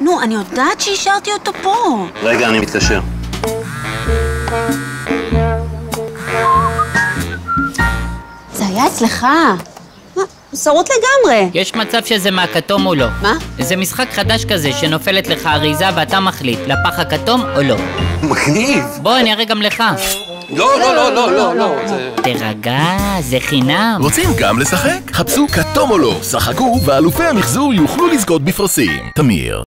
נו, אני יודעת שהשארתי אותו פה. רגע, אני מתקשר. זה היה אצלך. שרוט לגמרי. יש מצב שזה מהכתום או לא. מה? זה משחק חדש כזה שנופלת לך אריזה ואתה מחליט, לפח הכתום או לא. מגניב! בוא, אני אראה גם לך. לא, לא, לא, לא, לא, לא. זה- תירגע, זה חינם. רוצים גם לשחק? חפשו כתום או לא, שחקו, ואלופי המחזור יוכלו לזכות בפרסים. תמיר